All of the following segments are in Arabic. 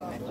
Thank.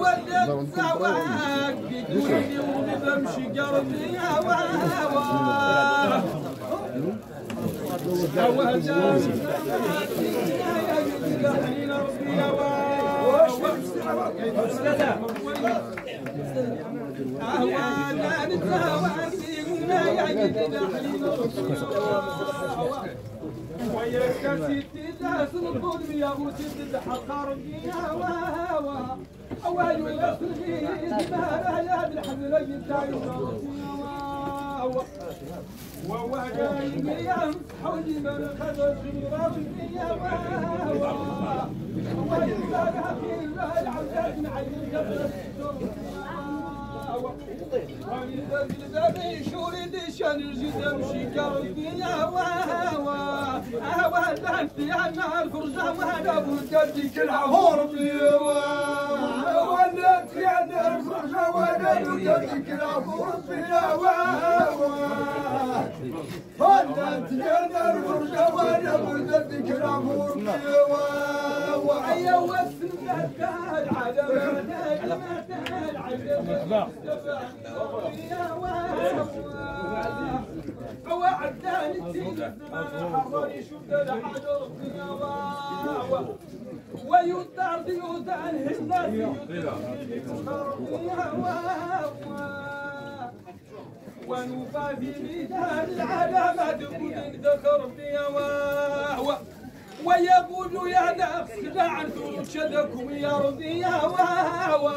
ولد سواك بدوني وبمشي قلبي هوا هوا هوا جاي وياك ستي داس الظلم يا وسيد حقر فيها وهوا أول ويصل في دماغ يا بالحمل ينتهي وهو جاي مريم حولي من خذ صغيرة فيها وهوا ويلقى في العودات مع القبر ولذلك شوري دشان الجدم شكر فيها وهوا هوا بنت يا نار فرجة وأنا بودتك العمر فيها ولدت يا نار فرجة وأنا بودتك العمر فيها وهوا ولدت يا نار فرجة وأنا بودتك العمر فيها وعيا وسنة العالم هو عداني الزمان حضر يشوف الحجر ويدار ديوت عن الناس ونوفى في ميدان العلامات كل ذكر وهو ويقول يا نفس دعتوا شدكم يا ربي يا واوا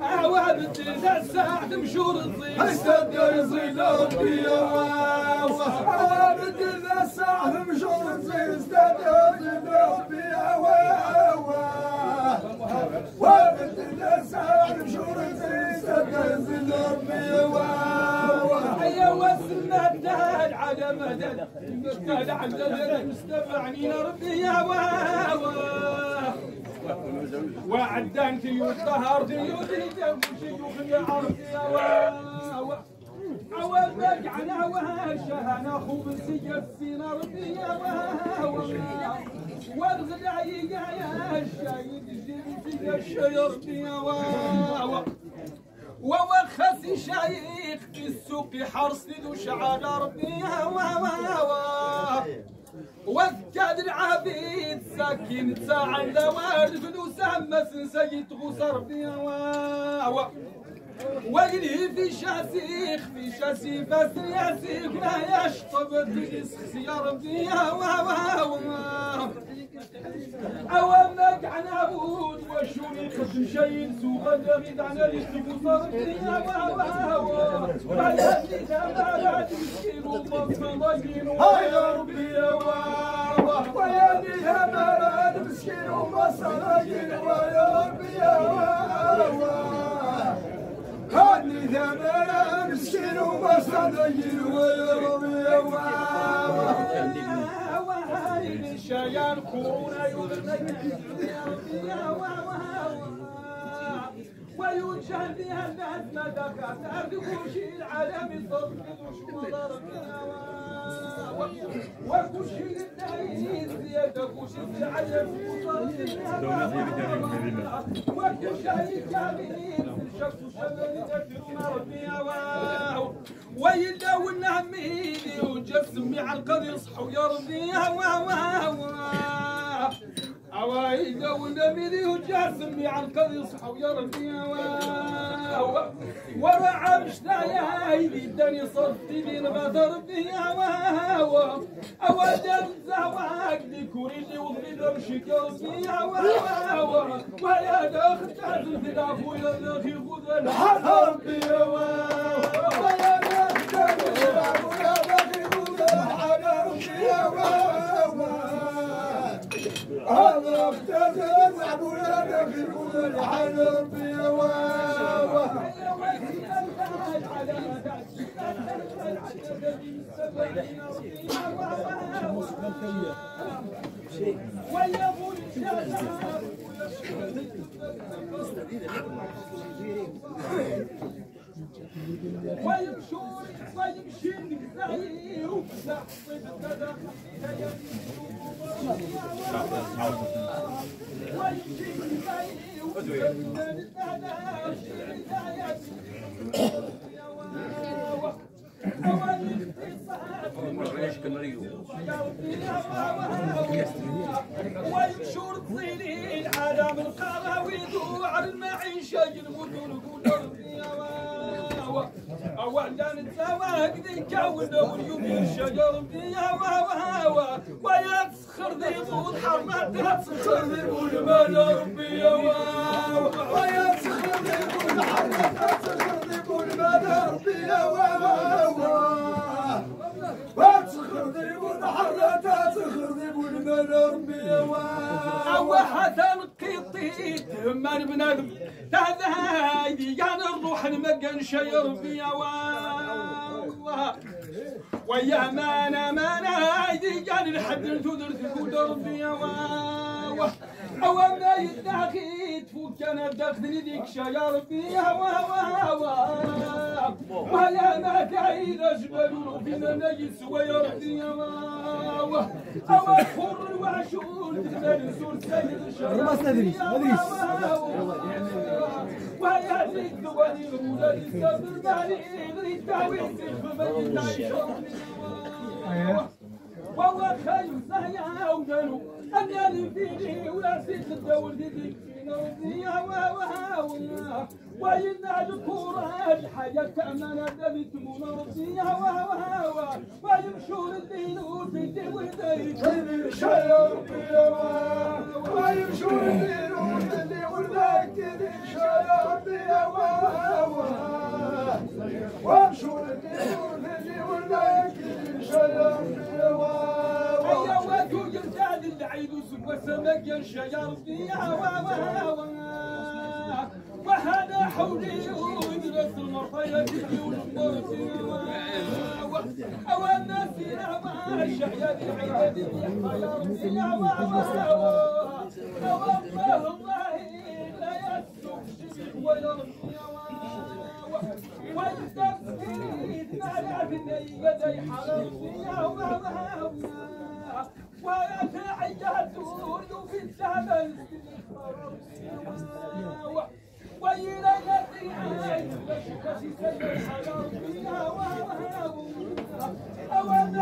اوا بنت الساعة مشور الصيد استدى يصيد ربي يا واوا اوا بنت الساعة مشور الصيد استدى يصيد ربي يا واوا وبنت الساعة مشور الصيد استدى يصيد ربي يا واوا يا وسمت على مدد المستهد عبد المستمعني يا ربي يا واوا وعدان في الطهر في يدي شيوخ يا عربي يا واوا عوال بقعنا وهالشهنا خبز يفسينا ربي يا واوا والغدايق يا الشايد جيب في الشي ربي يا واوا ووخس شيخ في السوق حرص ذو شعال ربي هوا وذكاد العبيد ساكن ساعة لوارد فدو سامس سيد غصر ربي هوا ويلي في شاسيخ في شاسي بس ياسيخ لا يشطب تجسخ يا ربي هوا هوا عوامك عن عبود وشوني خدم شيء سوق الجريد عن الاسم وصار فيها وهو على الكتاب مسكين ومصمين يا ربي يا واوا ويا بها مراد مسكين ومصمين ويا ربي يا واوا هاني ثمرة مسكين ومصمين ويا ربي يا واوا شيان كورونا وينشأ بها الناس مدكات أرجوشي العالم صرف وكشي الدايس زيادة كشي العالم وكشي الكاملين شك شمال تكرون ربي ويلا والنعميني وجسمي على القد يصحوا يا ربي. هوا. والنبي ذي وجاسم عن قضي صحو يا ربي ورع مشتايا هيدي الدنيا صرتي بين غدر بيا واوا أودم زواج دي كوريدي وضمي دمشي كربيا واوا ويا داخل تعزل في العفو يا ذاخي خذ الحرب بيا ويمشون ويمشي الزعيم ويمشور الطينين على من قراويد وعلى المعيشة المدن كل أولا الزواج ذي كون واليوم الشجر فيها واوا ويا تسخر ذي ضوض حرمتها تسخر ذي والمال ربي ويا تسخر ذي ضوض حرمتها تسخر ذي والمال ربي وتسخر ذي والحرتها تسخر ذي والمال ربي أو حسن قطيت من بنادم هذا هايدي كان الروح المكان شير فيا والله ويا مانا مانا كان الحد الجدر تقول ربي والله أو ما يداخي تفوت كان داخل ذيك شير فيا والله ويا ما جبل في مناجس ويا ربي والله أو الحر الوعشور تزال سور سيد الشرع ما تدريش ما ادريش ويا ذيك ولي الأولى للسبر مالي غريب تعويض في تعيش وهو خير سهيا وجنو أنا فيني ولا سيت الدور دي فينا وهاونا وإن الكورة الحياة كأمانة دبت منرسيها وهاوا ويمشون الدين شير بيوا ويمشون الدين وتدي ودي شير بيوا ويمشون الدين وسوى سمك الشجر فيها وهذا حولي ويدرس المرضية في والمرسي أو الناس ما الشعيا دي عيادي يحير فيها أو الله لا يسوق ويرمي والتفكير على بني يدي حرم فيها ويتعجزون في الزمن وإلى الذي أو ما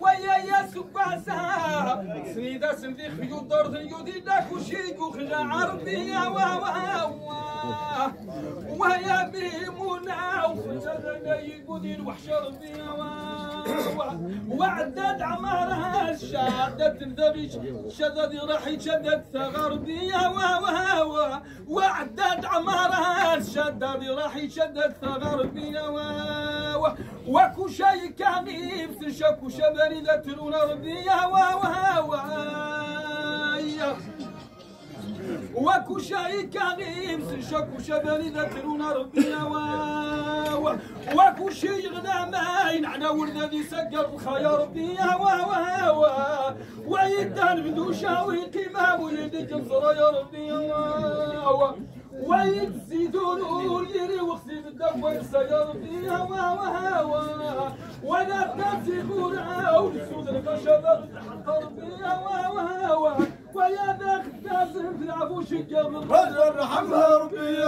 ويا يا سباسا سنيدا سنديخ بيو دور يودي داك وشيك وخجا عربية وا وا وا ويا ميمونة وخجا يقودي الوحشة ربية وا وعدد عمارها شادت الذبيش شدد راح يشدد ثغر بيا وا وا وا. وعدد عمارها شدد راح يشدد ثغر بيا وا. وا وكو شي كان يبس شكو شبري ذا ترون ربيا وا وا وا. وكو شاي كريم سشكو شبالي ذكرون ربنا و وكو شي غنامين على ورد ذي سقر الخيا ربيا و و و ويدان بدو شاوي قمام ويدك الصرا يا ربي و ويتزيدون واللي وخسي بالدم سير فيها هوا هوا ولا تسيخون عاود سود القشرة تحطر فيها هوا هوا ويا ذاك الناس في العفو شقة من رجل رحمها ربي